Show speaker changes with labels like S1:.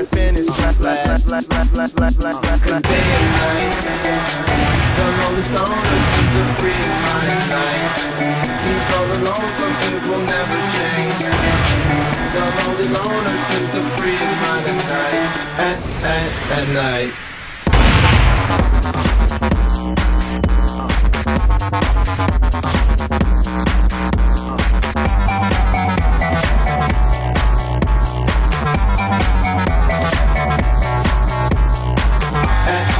S1: last, finish last, Cause day and night, the lonely stoner seems to free my night. He's all alone, some things will never change. The lonely loner seems to free mind at night, at, at, at night.